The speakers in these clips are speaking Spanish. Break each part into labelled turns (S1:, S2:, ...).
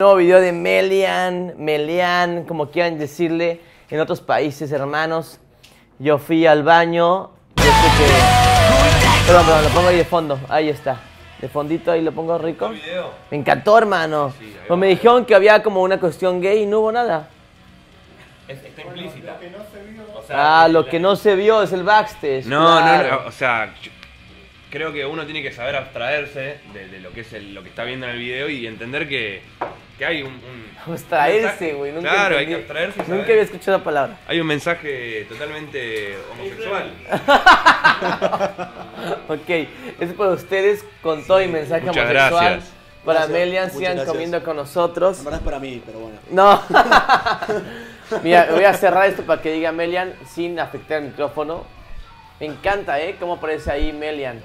S1: Nuevo video de Melian, Melian, como quieran decirle en otros países, hermanos. Yo fui al baño. Que... Perdón, perdón, lo pongo ahí de fondo. Ahí está. De fondito ahí lo pongo rico. Me encantó, hermano. Pues me dijeron que había como una cuestión gay y no hubo nada.
S2: está implícita.
S1: Ah, lo que no se vio es el backstage.
S2: No,
S1: claro.
S2: no, no, o sea, creo que uno tiene que saber abstraerse de, de lo que es el- lo que está viendo en el video y entender que, que hay un, un-
S1: Abstraerse,
S2: mensaje.
S1: güey. Nunca
S2: Claro, hay que abstraerse.
S1: Nunca había escuchado la palabra.
S2: Hay un mensaje totalmente homosexual.
S1: Ok, es para ustedes con todo y mensaje
S2: Muchas
S1: homosexual.
S2: gracias.
S1: Para
S3: Gracias,
S1: Melian, sigan
S3: gracias.
S1: comiendo con nosotros.
S3: En verdad es para mí, pero bueno.
S1: No. Mira, voy a cerrar esto para que diga Melian sin afectar el micrófono. Me encanta, ¿eh? Cómo aparece ahí Melian.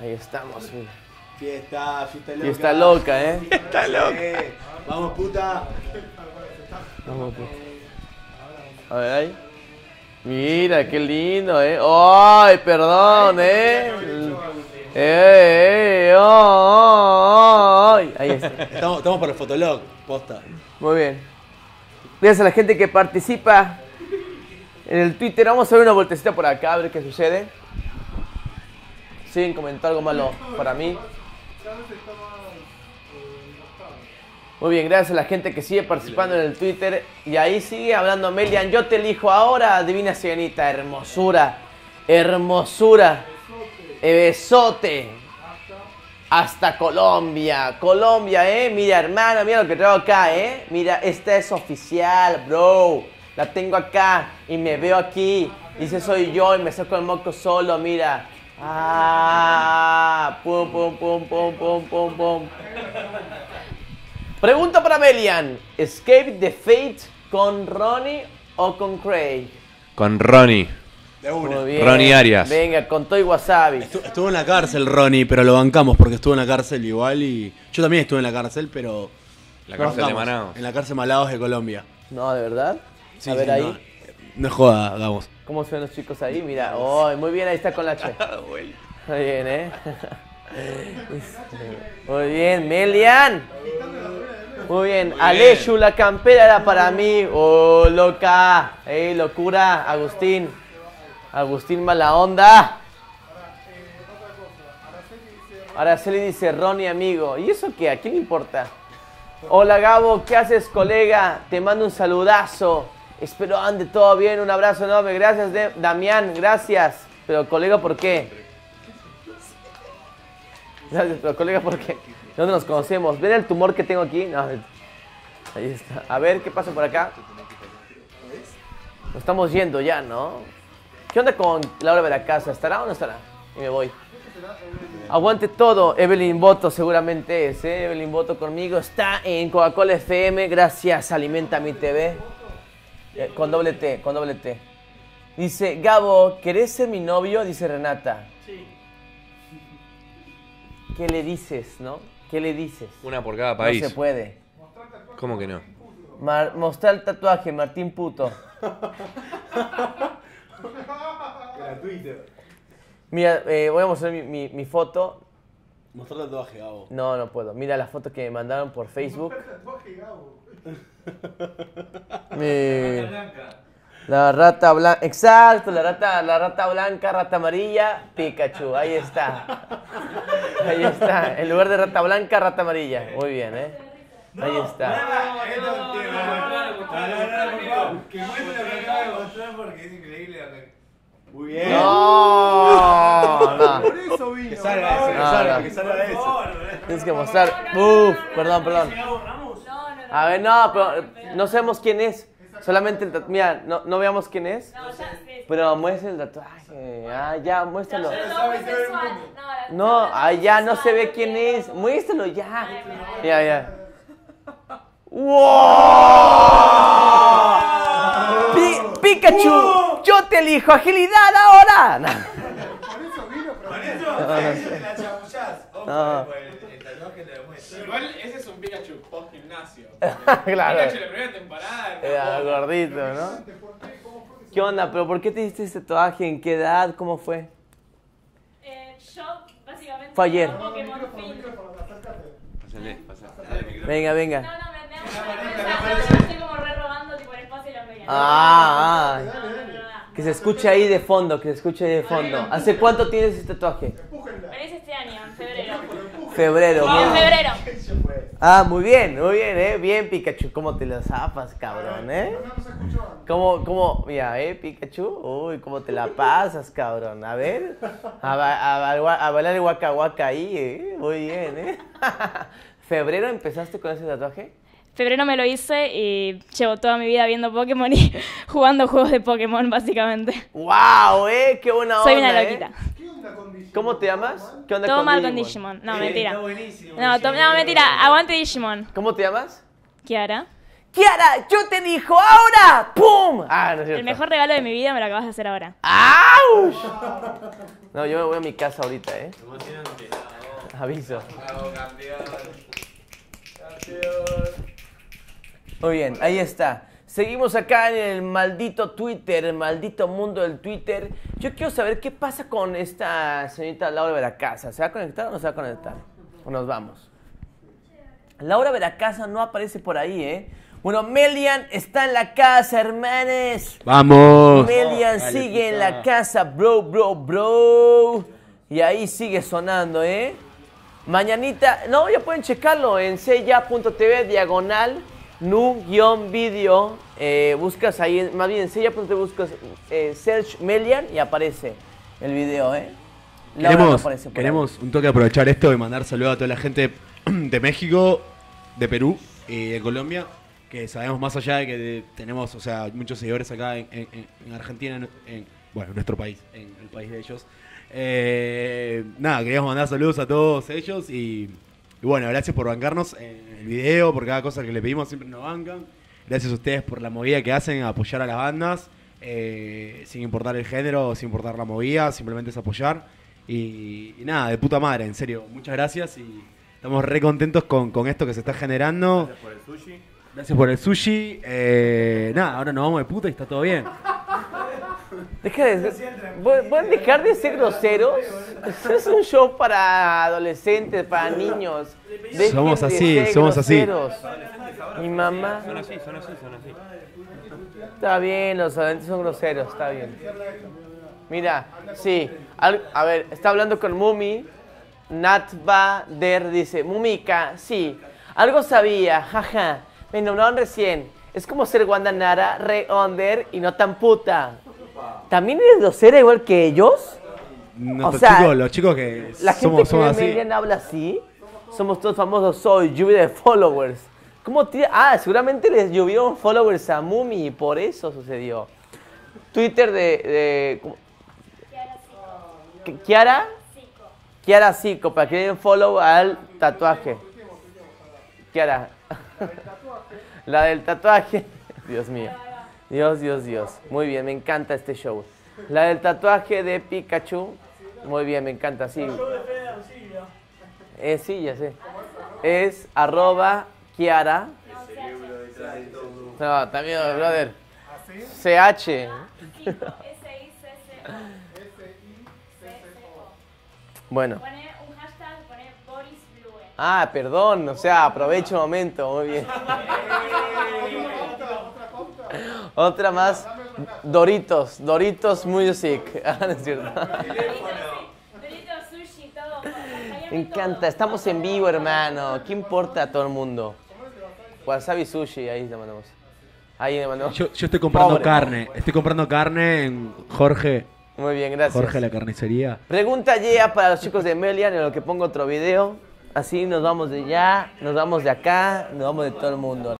S1: Ahí estamos, mira.
S3: Fiesta, fiesta loca.
S1: Y está loca, ¿eh?
S3: Está loca. Vamos, puta.
S1: Vamos, pues. A ver, ahí. Mira, qué lindo, ¿eh? ¡Ay, perdón, eh! ¡Eh, eh! ¡Oh, oh, oh! Ahí está.
S3: Estamos, estamos para el fotolog, posta.
S1: Muy bien. Gracias a la gente que participa en el Twitter. Vamos a ver una vueltecita por acá, a ver qué sucede. Siguen comentando algo malo para mí. Muy bien, gracias a la gente que sigue participando en el Twitter. Y ahí sigue hablando Melian. Yo te elijo ahora, divina sirenita. Hermosura. Hermosura. Besote. Hasta Colombia. Colombia, eh. Mira, hermano, mira lo que traigo acá, eh. Mira, esta es oficial, bro. La tengo acá y me veo aquí. Dice soy yo y me saco el moco solo, mira. Ah, pum, pum, pum, pum, pum, pum, pum. Pregunta para Melian. ¿Escape the Fate con Ronnie o con Craig?
S2: Con Ronnie.
S3: De una.
S1: Muy bien.
S2: Ronnie Arias.
S1: Venga, con Toy Wasabi.
S3: Estu- Estuvo en la cárcel, Ronnie, pero lo bancamos porque estuvo en la cárcel igual y. Yo también estuve en la cárcel, pero.
S2: La cárcel de. Manaus.
S3: En la cárcel Malados de Colombia.
S1: No, ¿de verdad?
S3: Sí,
S1: a ver
S3: sí,
S1: ahí.
S3: No, no joda, hagamos.
S1: ¿Cómo se ven los chicos ahí? Mira, oh, muy bien, ahí está con la che. Muy bien, ¿eh? Muy bien, Melian. Muy bien, Aleshu, la campera era para mí. Oh, loca. Ey, locura, Agustín. Agustín mala onda. Araceli dice, Ronnie, amigo. ¿Y eso qué? ¿A quién le importa? Hola Gabo, ¿qué haces colega? Te mando un saludazo. Espero ande todo bien, un abrazo enorme. Gracias de- Damián, gracias. Pero colega, ¿por qué? Gracias, pero colega, ¿por qué? ¿Dónde nos conocemos? ¿Ven el tumor que tengo aquí? Ahí está. A ver, ¿qué pasa por acá? Nos estamos yendo ya, ¿no? ¿Qué onda con Laura Veracasa? ¿Estará o no estará? Y me voy. Aguante todo, Evelyn Boto seguramente es, ¿eh? Evelyn Boto conmigo está en Coca-Cola FM, gracias Alimenta mi TV, Eh, con doble T, con doble T. Dice, Gabo, ¿querés ser mi novio? Dice Renata. Sí. ¿Qué le dices, no? ¿Qué le dices?
S2: Una por cada
S1: No
S2: país.
S1: se puede.
S2: ¿Cómo que no?
S1: Mar- mostrar el tatuaje, Martín Puto.
S3: Gratuito.
S1: Mira, eh, voy a mostrar mi, mi- mi foto.
S3: Mostrar el tatuaje, Gabo.
S1: No, no puedo. Mira la foto que me mandaron por Facebook. La rata blanca. Exacto, la rata, la rata blanca, rata amarilla, Pikachu. Ahí está. Ahí está. En lugar de rata blanca, rata amarilla. Muy bien, ¿eh? Ahí está.
S3: Muy bien.
S1: No, no.
S4: Por eso vino.
S3: Que salga ese, que
S1: No,
S3: salga,
S1: no.
S3: que salga ese.
S1: Tienes que mostrar. Uf, perdón, perdón. A ver, no, pero no sabemos quién es. Solamente el tatuaje. Mira, no, no veamos quién es.
S5: No, ya sé.
S1: Pero muestra el tatuaje. Ah, ya, muéstralo.
S5: No,
S1: ah, ya no se ve quién es. Muéstralo ya. Ya, ya. ¡Wow! Pi- Pikachu, yo te elijo agilidad ahora. No.
S4: Con eso, se la chamullás. Ojo,
S1: No.
S4: pues, el, el tatuaje te lo muestra.
S6: Igual ese es un Pikachu post gimnasio.
S1: claro.
S6: Pikachu la primera temporada.
S1: Era gordito, ¿no? ¿Qué onda? ¿Pero por qué te hiciste este tatuaje? ¿En qué edad? ¿Cómo fue?
S5: Eh, yo, básicamente,
S1: Fue ayer.
S5: Pokémon Fin.
S2: Pásale, pásale.
S1: Venga, venga.
S5: No, no, me, me hago Estoy como re robando tipo el espacio y veía.
S1: Ah, ah.
S5: No, no, no, no.
S1: Que se escuche ahí de fondo, que se escuche ahí de fondo. ¿Hace cuánto tienes este tatuaje?
S5: Me hice este año, en febrero.
S1: Febrero.
S5: Sí, en febrero.
S1: Ah, muy bien, muy bien, eh. Bien, Pikachu. ¿Cómo te la zapas, cabrón, eh? ¿Cómo, cómo? Mira, eh, Pikachu. Uy, ¿cómo te la pasas, cabrón? A ver. A, a, ba- a bailar el waka ahí, eh. Muy bien, eh. ¿Febrero empezaste con ese tatuaje?
S5: Febrero me lo hice y llevo toda mi vida viendo Pokémon y jugando juegos de Pokémon, básicamente.
S1: ¡Wow, eh! ¡Qué buena onda!
S5: Soy una
S1: eh.
S5: loquita.
S1: ¿Cómo te llamas? ¿Qué onda
S5: Todo
S1: con
S5: mal con
S1: Digimon?
S5: Digimon. No, mentira.
S4: Está buenísimo.
S5: No, no, mentira. Aguante Digimon.
S1: ¿Cómo te llamas?
S5: Kiara.
S1: ¡Kiara! ¡Yo te dijo ahora! ¡Pum! Ah, no es cierto.
S5: El mejor regalo de mi vida me lo acabas de hacer ahora.
S1: ¡Auch! No, yo me voy a mi casa ahorita, ¿eh? Aviso. Muy bien, ahí está. Seguimos acá en el maldito Twitter, el maldito mundo del Twitter. Yo quiero saber qué pasa con esta señorita Laura Veracasa. ¿Se va a conectar o no se va a conectar? O nos vamos. Laura Veracasa no aparece por ahí, ¿eh? Bueno, Melian está en la casa, hermanes.
S3: Vamos.
S1: Melian sigue en la casa, bro, bro, bro. Y ahí sigue sonando, ¿eh? Mañanita, no, ya pueden checarlo en sella.tv diagonal nu-video. Eh, buscas ahí, más bien en sella.tv buscas eh, search Melian y aparece el video, ¿eh? No
S3: Queremos,
S1: ahí.
S3: queremos un toque aprovechar esto y mandar saludos a toda la gente de México, de Perú y de Colombia, que sabemos más allá de que tenemos, o sea, muchos seguidores acá en, en- en Argentina, en, en- bueno, en nuestro país, en el país de ellos. Eh, nada, queríamos mandar saludos a todos ellos y, y bueno, gracias por bancarnos en el video, por cada cosa que le pedimos siempre nos bancan. Gracias a ustedes por la movida que hacen, apoyar a las bandas, eh, sin importar el género, sin importar la movida, simplemente es apoyar. Y, y nada, de puta madre, en serio, muchas gracias y estamos re contentos con, con esto que se está generando. Gracias por el sushi. Gracias por el sushi. Eh, nada, ahora nos vamos de puta y está todo bien.
S1: Deja de, ¿Pueden pueden dejar de ser groseros? Esto es un show para adolescentes, para niños. Dejen
S3: Somos
S1: de
S3: así,
S1: ser
S3: somos así.
S1: Mi mamá.
S2: Son así, son así, son así.
S1: Está bien, los adolescentes son groseros, está bien. Mira, sí. al- a ver, está hablando con Mumi. Natva Der dice, Mumika, sí. Algo sabía, jaja. Me nombraron recién. Es como ser Wanda Nara, re under y no tan puta. ¿También eres grosera igual que ellos?
S3: Nuestros
S1: sea,
S3: chicos, los chicos que
S1: La gente
S3: somos,
S1: que
S3: somos así.
S1: Habla así. Somos todos famosos, soy lluvia de followers. ¿Cómo tira? Ah, seguramente les llovieron followers a Mumi y por eso sucedió. Twitter de. de Kiara. Kiara Zico, para que den follow al tatuaje. Kiara. La del tatuaje. Dios mío. Dios, Dios, Dios. Muy bien, me encanta este show. La del tatuaje de Pikachu. Muy bien, me encanta, sí. Eh, sí, ya sé. Es arroba Kiara. No, también, brother. CH. Bueno.
S5: Pone un hashtag, pone Boris Blue.
S1: Ah, perdón, o sea, aprovecho el momento, muy bien. Otra más, Doritos, Doritos Music. Ah, no es cierto.
S5: Dorito, sushi, todo.
S1: Me encanta, estamos en vivo, hermano. ¿Qué importa a todo el mundo? Wasabi Sushi, ahí le mandamos. Ahí le mandamos.
S3: Yo, yo estoy comprando
S1: Pobre.
S3: carne. Estoy comprando carne en Jorge.
S1: Muy bien, gracias.
S3: Jorge la carnicería.
S1: Pregunta ya para los chicos de Melian en lo que pongo otro video. Así nos vamos de allá, nos vamos de acá, nos vamos de todo el mundo.